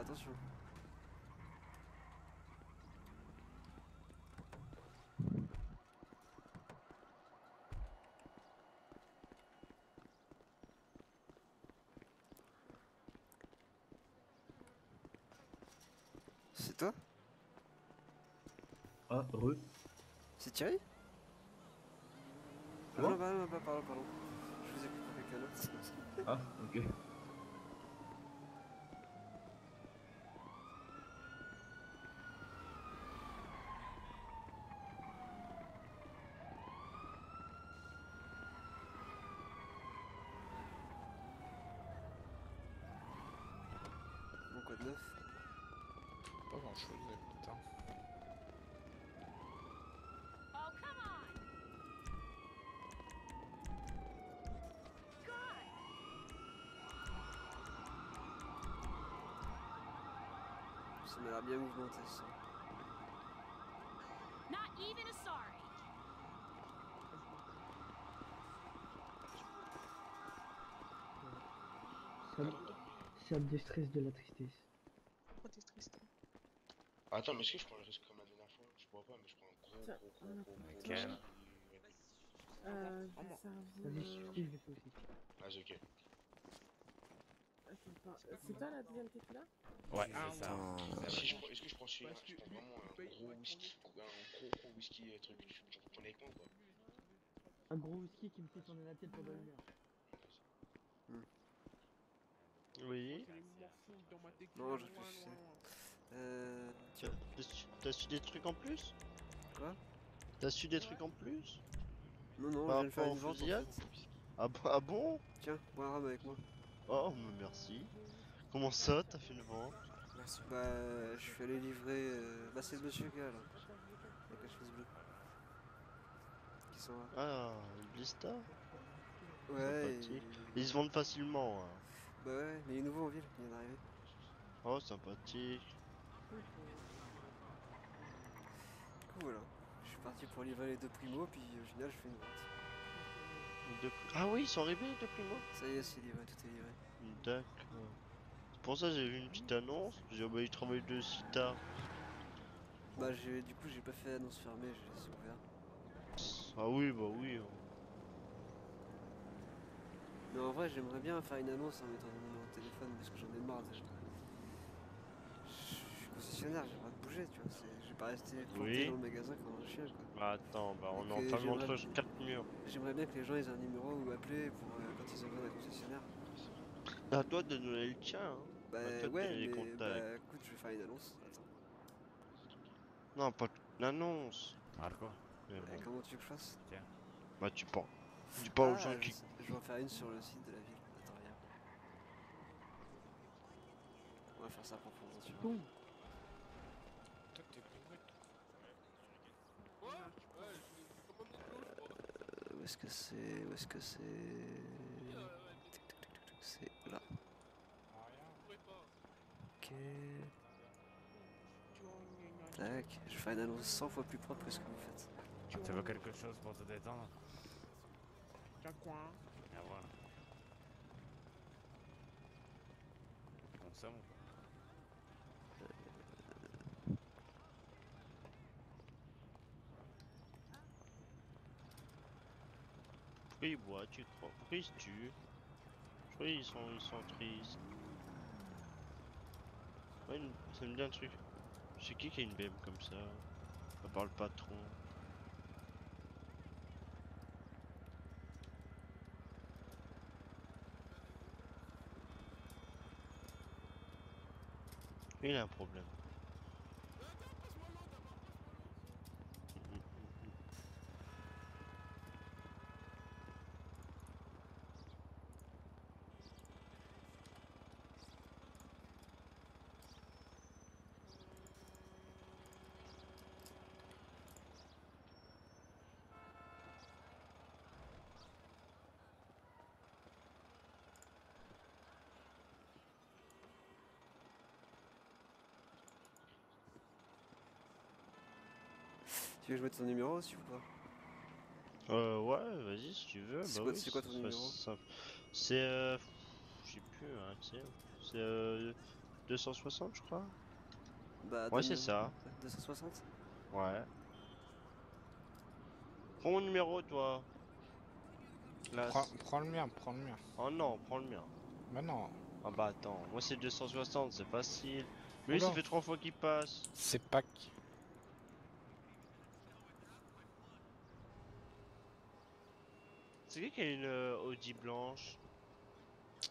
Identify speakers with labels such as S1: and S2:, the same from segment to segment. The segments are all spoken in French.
S1: Attention. C'est toi?
S2: Ah, re.
S1: C'est Thierry? Ah bah bah, pardon, pardon. Je vous quelqu'un d'autre.
S2: Ah, ok.
S1: Bon, quoi de neuf
S3: Pas grand chose, putain.
S4: Oh, come on! God!
S1: Ça m'a l'air bien mouvementé ça.
S4: Not even a sorry.
S5: Ça, ça me déstresse de la tristesse.
S6: Pourquoi t'es triste
S3: Attends, mais est-ce que je prends le risque comme la dernière fois Je crois pas, mais je prends un gros, gros, gros,
S5: fais, je le fais aussi.
S3: Vas-y, ok.
S6: Attends, pas- euh, C'est toi la deuxième tequila
S7: Ouais, c'est ça.
S3: Si je prends- Est-ce que je prends celui-là
S8: Parce
S3: Je
S8: que
S3: prends
S8: lui,
S3: vraiment un gros whisky, un gros, gros whisky euh, truc. Tu tu prenais avec moi quoi
S5: Un gros whisky qui me fait tourner la tête pendant une heure.
S9: Oui.
S1: Non, je
S8: loin, loin.
S1: Euh.
S9: Tiens, t'as su- des trucs en plus
S1: Quoi?
S9: T'as su des trucs en plus?
S1: Non, non,
S9: Par
S1: je viens de faire
S9: rapport
S1: une vente.
S9: ah, bon- ah bon?
S1: Tiens, bois un rhum avec moi.
S9: Oh, merci. Comment ça, t'as fait une vente
S1: Bah, je suis allé livrer. euh, Bah, c'est le monsieur gars là. Avec la chemise bleue. Qui sont là.
S9: Ah, Blista
S1: Ouais, et-
S9: Ils se vendent facilement. hein.
S1: Bah ouais, mais il est nouveau en ville, il vient d'arriver.
S9: Oh, sympathique.
S1: Du coup, voilà. Je suis parti pour livrer les deux primos, puis au final, je fais une vente.
S9: De- Ah oui, ils sont arrivés de primo
S1: Ça y est, c'est livré, tout est livré.
S9: D'accord. C'est pour ça que j'ai vu une petite annonce. J'ai oh, bah, ils travaillent de si tard.
S1: Bah, j'ai, du coup, j'ai pas fait annonce fermée, j'ai laissé ouvert.
S9: Ah oui, bah oui. hein.
S1: Mais en vrai, j'aimerais bien faire une annonce en mettant mon numéro de téléphone parce que j'en ai marre déjà. Je suis concessionnaire, j'aimerais bouger, tu vois. Pas rester planté
S9: Oui.
S1: dans le magasin comme un chien, quoi.
S9: Bah, attends, bah, on est en train entre quatre murs.
S1: J'aimerais bien que les gens aient un numéro où appeler pour euh, quand ils ont besoin d'un concessionnaire.
S9: À toi de donner le tien. Hein.
S1: Bah
S9: Bah,
S1: ouais, mais bah écoute, je vais faire une annonce. Attends,
S9: Non, pas l'annonce. Mais
S1: Euh,
S9: bon.
S1: comment tu veux que je fasse
S9: Bah, tu penses. Dis pas aux
S1: Ah,
S9: gens
S1: je,
S9: qui.
S1: je vais en faire une sur le site de la ville. Attends, regarde. On va faire ça pour présentation.
S5: Bon,
S3: Toi, t'es pris
S8: Ouais, ouais, je commande des cloches, moi.
S1: Euh, où est-ce que c'est Où est-ce que c'est? C'est là. Ok. Tac. Je vais faire une annonce 100 fois plus propre que ce que vous faites.
S7: Tu veux quelque chose pour te détendre?
S8: Tiens quoi?
S7: Et voilà. On somme ou
S9: ils boivent, tu crois Pourquoi ils se qu'ils sont, ils sont tristes. Ouais, une- ça truc. C'est qui qui a une BM comme ça? À part le patron. Il a un problème.
S1: Tu veux jouer ton numéro aussi ou pas?
S9: Euh, ouais, vas-y si tu veux.
S1: C'est
S9: bah
S1: quoi-
S9: oui,
S1: quoi ton numéro?
S9: C'est euh. Je sais plus, hein. C'est euh. 260, je crois.
S1: Bah,
S9: Ouais, c'est ça.
S1: 260
S9: Ouais. Prends mon numéro, toi. Là.
S2: Prends, prends le mien, prends le mien.
S9: Oh non, prends le mien.
S2: Bah non,
S9: Ah bah attends, moi c'est 260, c'est facile. Mais lui,
S2: Oula.
S9: ça fait trois fois qu'il passe.
S2: c'est pas...
S9: C'est qui qui a une euh, Audi blanche?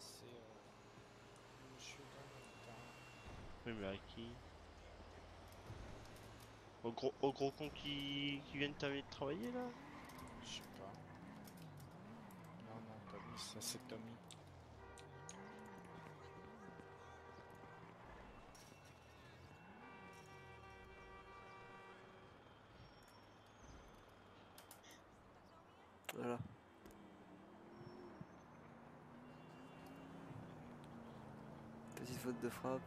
S2: C'est... euh, Monsieur
S9: Oui, mais à qui? Au gros, au gros con qui, qui vient de travailler là?
S2: Je sais pas. Non, non, pas lui, ça c'est Tommy.
S1: Voilà. Petite faute de frappe.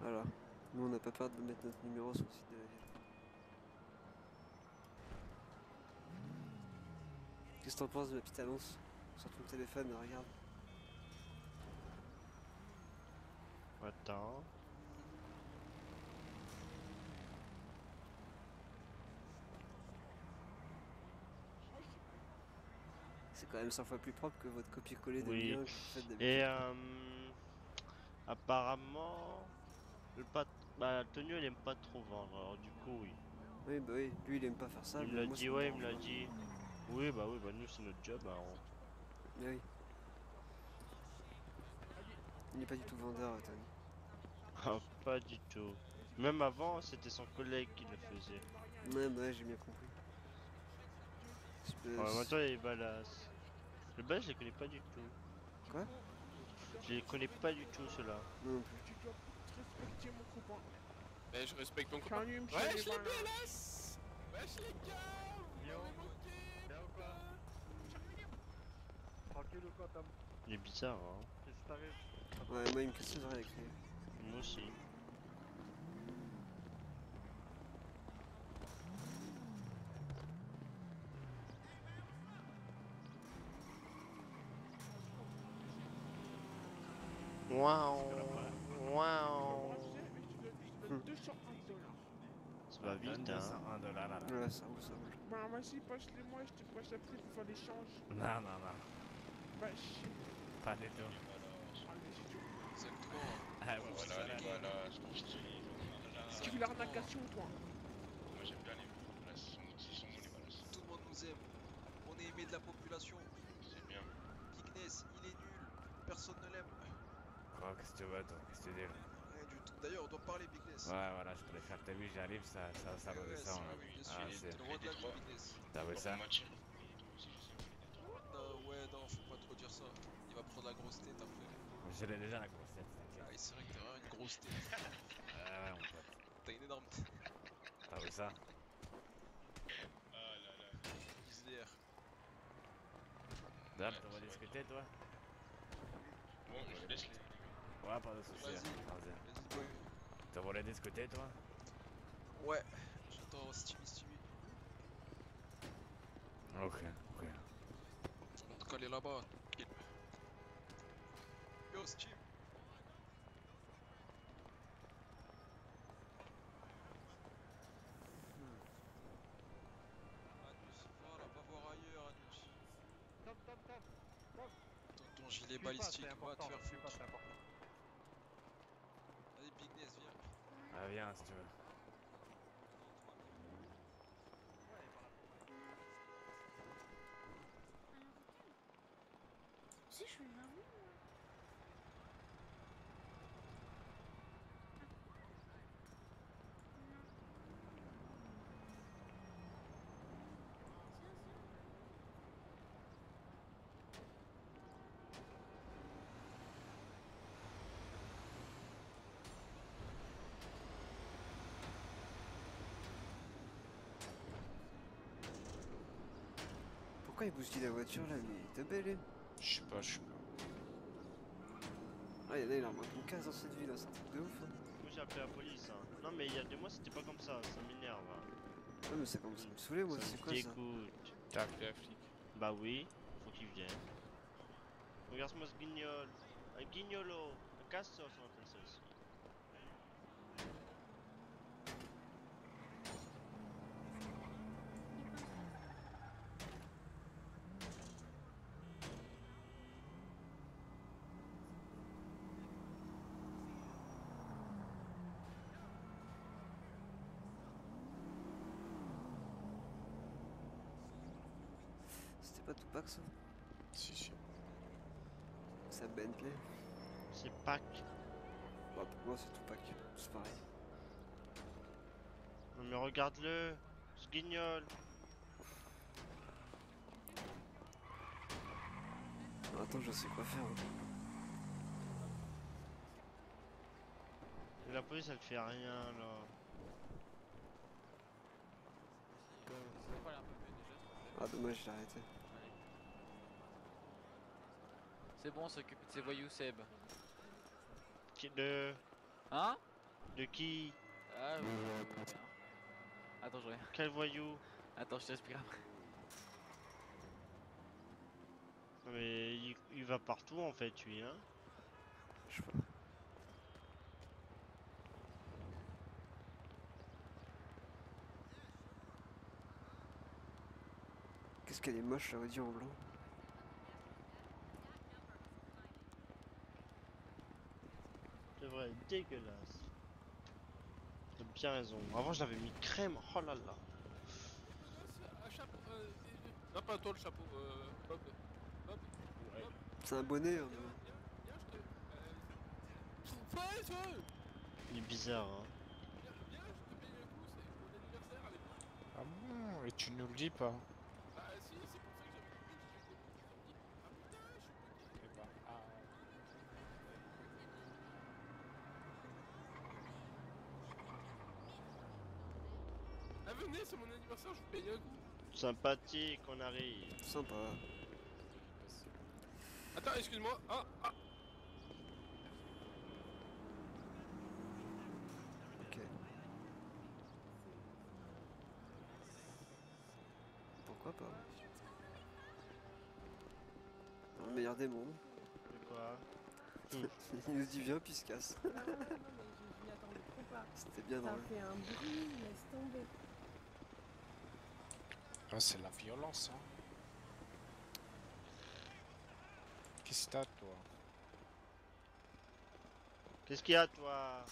S1: Voilà. Nous on n'a pas peur de mettre notre numéro sur le site de la ville. Qu'est-ce que t'en penses de ma petite annonce Sur ton téléphone, regarde.
S9: Attends.
S1: C'est quand même 100 fois plus propre que votre copier-coller de
S9: Oui.
S1: lien que vous faites d'habitude.
S9: Et euh, apparemment, le pat... bah, Tonio il aime pas trop vendre, alors du coup oui.
S1: Oui, bah oui, lui il aime pas faire ça.
S9: il me l'a dit, ouais, il me l'a dit. Oui, bah oui, bah nous c'est notre job, alors.
S1: Mais oui. Il n'est pas du tout vendeur, Tony.
S9: Ah, pas du tout. Même avant, c'était son collègue qui le faisait.
S1: Ouais, bah ouais, j'ai bien compris. Peux-
S9: Ouais, maintenant il y a les balas. Le balas, je les connais pas du tout.
S1: Quoi
S9: Je les connais pas du tout, ceux-là.
S1: Non plus.
S8: Tu dois respecter mon copain. Eh, je respecte ton copain.
S6: Quand lui me
S8: Wesh les. BLS Wesh les gars Vous m'avez manqué
S5: Tranquille ou quoi, Tom
S9: Il est bizarre, hein.
S5: Qu'est-ce qui t'arrive?
S1: Ouais, moi il me casse les oreilles avec lui.
S9: Moi aussi. Waouh Waouh
S8: Je te donne 201 dollars.
S9: Ça va vite, hein.
S7: 1 dollar là. là.
S1: Ouais, ça roule, ça roule.
S8: Bah vas-y, passe-les moi, je te passe la plus pour faire l'échange.
S7: Non, non, non.
S8: Wesh.
S7: Pas.
S8: Allez, si tu veux.
S7: Ah, ouais,
S3: Voilà,
S7: voilà,
S3: les voilà, ce qu'on se dit. Voilà.
S8: Tu veux l'arnacation, toi?
S3: Moi j'aime bien les voilà, ce sont, sont les voilà,
S10: Tout le monde nous aime. On est aimé de la population.
S3: c'est bien.
S10: Bigness, il est nul. Personne ne l'aime.
S7: Quoi, qu'est-ce que tu veux, toi Qu'est-ce que tu dis là
S10: Rien du tout. D'ailleurs, on doit parler Bigness.
S7: Ouais, voilà, je préfère. T'as vu, j'arrive, ça, ça, ça
S10: Ouais,
S7: redescend. Ah,
S10: sûr,
S7: c'est.
S10: t'es le roi de la vie, Bigness.
S7: T'as vu ça.
S10: Non, ouais, non, faut pas trop dire ça. Il va prendre la grosse tête après.
S7: Je l'ai déjà la grosse tête,
S10: Ah,
S7: t'inquiète.
S10: et c'est vrai que t'as vraiment une grosse tête.
S7: Ouais, ouais, mon pote.
S10: T'as une énorme tête.
S7: T'as vu ça
S3: Ah là là.
S10: Gisler.
S7: Dab, on va discuter, toi
S3: Bon, je laisse les.
S7: Ouais, pas de soucis.
S10: Vas-y.
S7: hein. Vas-y.
S10: Vas-y, boy.
S7: T'as voulu discuter, toi
S10: Ouais, j'attends Steamy Steamy.
S7: Ok, ok.
S10: En tout cas, elle est là-bas. Yo, Steam. Anus, voilà, va voir ailleurs, Anus.
S5: Tom, Tom, Tom Tom
S10: Ton, ton gilet
S5: pas,
S10: balistique,
S5: c'est
S10: va te faire
S5: pas,
S10: foutre.
S5: c'est important.
S10: Allez, Bigness, viens.
S7: Ah, viens si tu veux.
S4: Si, je suis là,
S1: Pourquoi il bouscule la voiture là Mais il est belle,
S2: Je sais pas, je sais pas.
S1: Ah, y'en a, il manque une case dans cette ville, là, c'est un truc de ouf. Hein.
S9: Moi j'ai appelé la police. Hein. Non, mais il y a deux mois, c'était pas comme ça. Ça m'énerve. Hein.
S1: Ouais, mais ça commence à me saouler, moi,
S9: ça
S1: c'est quoi ça
S9: dégoûte.
S8: T'as appelé la flic.
S9: Bah oui, faut qu'il qui vient. Regarde-moi ce guignol. Un guignolo. Un castor, on appelle ça aussi.
S1: C'était pas Tupac ça
S2: Si, si.
S1: C'est un Bentley.
S9: C'est Pâques.
S1: Bah, pour moi c'est Tupac, c'est pareil.
S9: Non mais regarde-le. Ce guignol.
S1: Attends, je sais quoi faire. hein.
S9: Et la police elle fait rien là.
S1: Ah dommage, j'ai arrêté.
S11: C'est bon, on s'occupe de ces voyous, Seb.
S9: Qui- De.
S11: Hein
S9: De qui
S11: Ah, oui. Attends, je reviens.
S9: Quel voyou
S11: Attends, je t'explique après.
S9: Non mais il, il va partout en fait lui hein.
S1: Je sais pas. Qu'est-ce qu'elle est moche la Audi en blanc
S9: C'est vrai, dégueulasse. T'as bien raison. Avant je l'avais mis crème, oh là là.
S8: Un chapeau. Euh, euh, non, pas toi le chapeau. Euh, Bob. Bob. Bob.
S1: C'est un bonnet. hein,
S8: Viens, viens, je te. Euh, ouais, toi.
S9: Il est bizarre hein.
S8: Viens, viens, je te paye un coup. C'est mon anniversaire. Allez.
S2: Ah bon? Et tu nous le dis pas
S8: Bah, si, c'est pour ça que j'avais pris le j'ai dit, Ah putain, je suis bloqué.
S2: Eh ben, ah,
S8: Ah, venez, c'est mon anniversaire, je vous paye un coup.
S9: Sympathique, on arrive.
S1: Sympa.
S8: Attends, excuse-moi. Ah, ah.
S1: Ok. Pourquoi pas? Dans le meilleur des mondes.
S9: De quoi?
S1: Il nous dit viens puis se casse.
S6: Non, non, non, mais je, je m'y attendais trop pas.
S1: C'était bien
S6: Ça
S1: drôle.
S6: fait un bruit, laisse tomber.
S2: Ah, c'est la violence, hein. Qu'est-ce que t'as, toi?
S9: Qu'est-ce qu'il y a toi?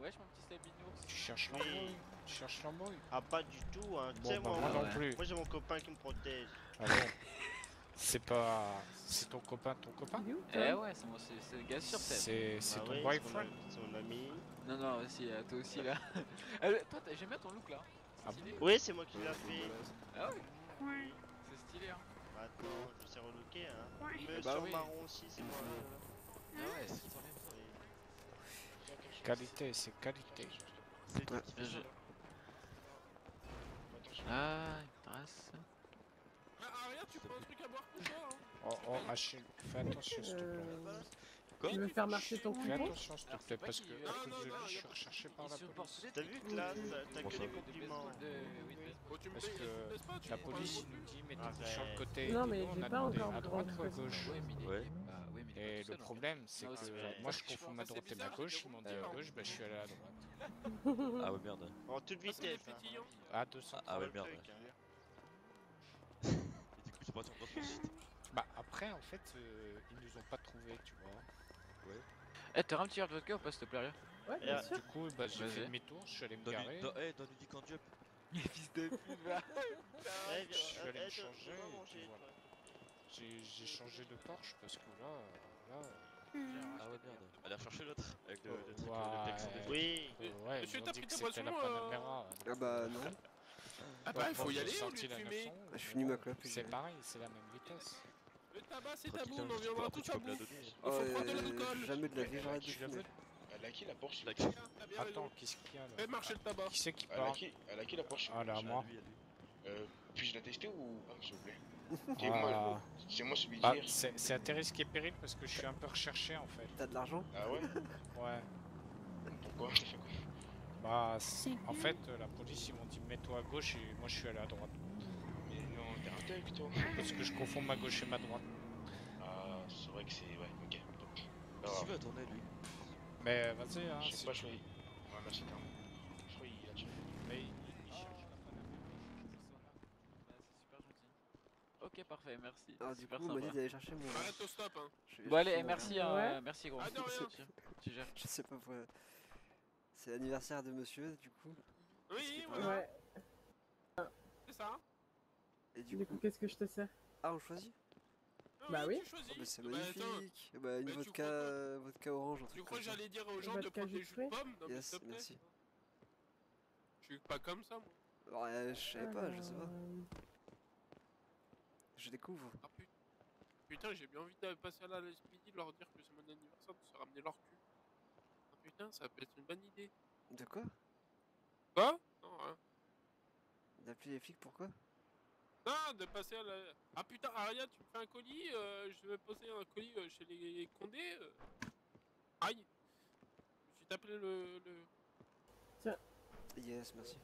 S11: Wesh, mon petit Sabinours.
S2: Tu cherches
S9: Oui.
S2: l'embrouille Tu cherches l'embrouille
S9: Ah pas du tout hein.
S2: Bon, bah,
S9: moi,
S2: non plus.
S9: moi, j'ai mon copain qui me protège.
S2: Ah bon? C'est pas... C'est ton copain, ton copain?
S11: Eh ouais, c'est le gars sur Seb.
S2: C'est c'est
S9: Ah
S2: ton
S9: oui,
S2: boyfriend?
S9: C'est mon ami.
S11: Non, non, aussi, toi aussi là. Euh, toi, j'aime bien ton look là.
S2: Ah
S11: stylé.
S9: Oui, c'est moi qui l'ai fait.
S11: Ah ouais C'est stylé, hein.
S9: Bah, attends, je sais relooker hein. Le
S11: Bah
S9: sur
S11: oui.
S9: marron aussi, c'est moi.
S11: Ah ouais, c'est stylé.
S2: Qualité, c'est qualité.
S12: C'est toi qui fais
S11: Je-
S12: ça. Attention.
S11: Ah, une trace.
S8: Ah, ah, rien, tu prends un truc à boire pour toi. Hein.
S2: Oh, oh, Achille, fais attention, s'il te plaît.
S12: Quoi
S6: Tu veux faire marcher ton
S2: Fais
S6: coupon
S2: attention, s'il te plaît,
S11: pas
S2: parce que à
S8: non,
S2: cause
S8: non,
S2: de
S8: non,
S2: lui, je suis
S8: pas-
S2: recherché par la police.
S9: T'as vu Classe, t'as que des compliments.
S2: Parce que
S8: pas,
S2: la police nous dit mettez-vous sur le
S9: Arrête.
S2: côté.
S6: Non,
S2: et
S6: mais j'ai
S2: a
S6: pas
S2: demandé
S6: encore
S2: à droite
S6: de
S2: ou à gauche.
S11: Pas- est
S2: Et
S11: pas
S2: le
S11: hein.
S2: problème, c'est
S11: Ah,
S2: que moi je confonds ma
S8: que
S2: droite et ma gauche, ils m'ont dit à
S8: hein.
S2: gauche, bah je suis allé à droite.
S12: Ah ouais, merde.
S9: En toute
S8: Ah,
S9: vitesse. hein.
S2: À 200.
S12: Ah ouais, merde.
S9: truc, hein.
S12: Et du coup, c'est sur le site.
S2: Bah après, en fait, euh, ils nous ont pas trouvé, tu vois.
S11: Eh, t'auras un petit de vodka ou pas, s'il te plaît, rien
S6: Ouais, bien
S9: euh,
S6: sûr.
S2: Du coup, bah, j'ai fait demi-tour, je suis allé me garer.
S12: don- eh, donne-lui du candy-up.
S11: Fils de pute, va
S2: Je suis allé me changer. J'ai changé de Porsche parce que là, là,
S12: Ah ouais, merde. Allez rechercher l'autre. Avec le, le truc,
S2: Ouais.
S12: le texte en.
S9: Oui.
S2: euh, ouais,
S8: Monsieur, t'as pris ta boisson, euh.
S1: Ah bah non.
S8: Ah bah, il faut y aller au
S2: sorti
S8: lieu de
S2: la
S8: fumer.
S2: 911,
S1: Je finis ma clope
S2: C'est pareil, c'est la même vitesse.
S8: Le tabac, c'est tabou, on en viendra tous à bout. Il faut prendre de l'alcool.
S1: jamais de la vie, j'arrête de fumer.
S3: Elle a qui la Porsche.
S2: Attends, qu'est-ce qu'il y a là
S8: Fais marcher le tabac.
S2: Qui c'est qui
S3: Elle a
S2: parle
S3: qui Elle a qui la Porsche
S2: Ah là, moi.
S3: Euh, puis-je la tester ou. Ah, s'il vous plaît. C'est
S2: Ah.
S3: moi, c'est moi celui
S2: Bah, c'est c'est à tes risques et périls parce que je suis un peu recherché en fait.
S1: T'as de l'argent
S3: Ah ouais
S2: Ouais.
S3: Pourquoi
S2: Bah, en fait, euh, la police ils m'ont dit mets-toi à gauche et moi je suis allé à droite.
S3: Avec toi
S2: Parce que je confonds ma gauche et ma droite.
S3: Ah, c'est vrai que c'est. Ouais, ok. Donc,
S10: Qu'est-ce
S3: alors,
S10: qu'il veut tourner lui
S2: Mais euh, vas-y, hein.
S3: je sais pas, je crois. Ouais, merci, Tom. Je crois qu'il a tué.
S2: Mais il, il cherche la fin
S11: Ok, parfait, merci.
S1: Alors, du
S11: Super
S1: coup, on m'a dit d'aller chercher mon.
S8: Arrête au stop, hein.
S11: Bon, allez, merci, hein,
S6: Ouais.
S11: merci gros.
S8: Ah, de rien.
S11: Tu- Tu gères.
S1: Je sais pas pourquoi. C'est l'anniversaire de monsieur, du coup.
S8: Oui, voilà.
S6: Ouais.
S8: C'est ça.
S1: Et du
S6: Du
S1: coup.
S6: coup, qu'est-ce que je te sers
S1: Ah, on choisit
S8: Ah
S6: Bah oui.
S8: tu choisis.
S1: Oh, bah, C'est
S8: Bah,
S1: magnifique Bah, une
S8: Bah, tu
S1: vodka,
S8: crois
S1: vodka orange, un
S8: Tu
S1: truc
S8: crois que j'allais dire aux gens de prendre des
S6: jus de
S8: pomme Non, mais
S1: Yes,
S8: s'il te plaît.
S1: merci.
S8: Je suis pas comme ça, moi.
S1: Ouais, je savais pas, je sais pas. Je découvre.
S8: Ah putain. Putain, j'ai bien envie de passer à la midi, leur dire que c'est mon anniversaire, de se ramener leur cul. Ah putain, ça peut être une bonne idée.
S1: De quoi?
S8: Quoi? Non, rien.
S1: D'appeler les flics, pourquoi
S8: Non, de passer à la... Ah putain, Aria, tu me fais un colis euh, Je vais poser un colis euh, chez les Condés. euh. Aïe Je vais t'appeler le... le...
S1: Yes, merci.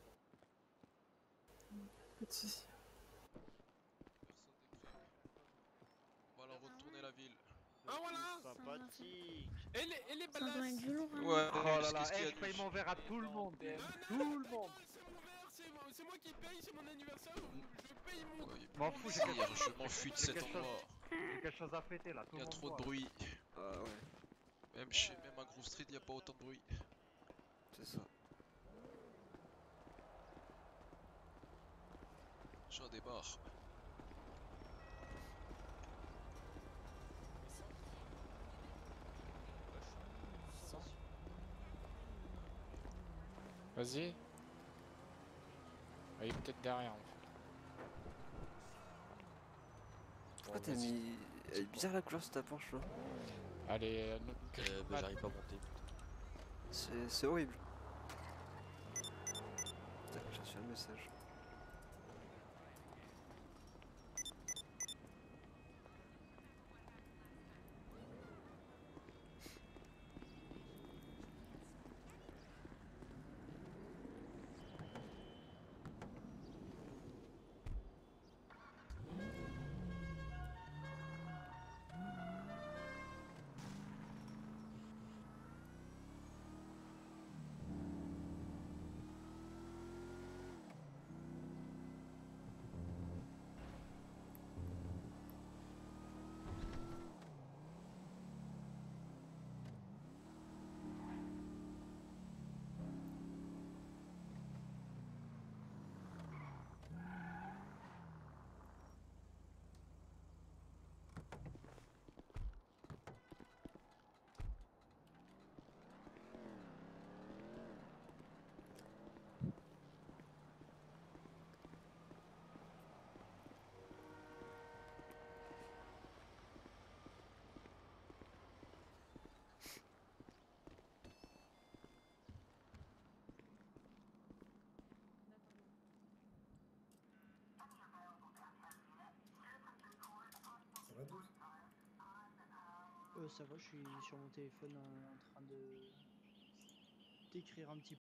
S6: pas de soucis.
S10: On va leur retourner la ville.
S8: Ah voilà
S9: Sympathique.
S8: Et les, et les
S6: hein.
S10: Ouais,
S12: Oh là là,
S10: qu'est-ce qu'il y
S12: eh, je paye mon verre à tout le monde.
S8: Non, non,
S12: Tout le monde.
S8: C'est moi, qui paye, c'est mon anniversaire, je paye mon...
S10: Ouais,
S12: M'en fous, j'ai
S10: je m'enfuis de cet endroit.
S12: j'ai quelque chose à fêter là. Tout
S10: Il y a trop de bruit.
S1: Ah ouais,
S10: Même chez même à Grove Street, il n'y a pas autant de bruit.
S1: c'est ça.
S10: J'en démarre.
S2: Vas-y. Il est peut-être derrière en fait.
S1: Pourquoi
S2: Bon,
S1: t'as mis. Elle est bizarre la couleur sur ta Porsche là.
S2: Allez, euh,
S9: Euh, bah, j'arrive pas à monter.
S1: C'est c'est horrible. Tac, j'ai reçu un message.
S5: Ça va, je suis sur mon téléphone en, train de d'écrire un petit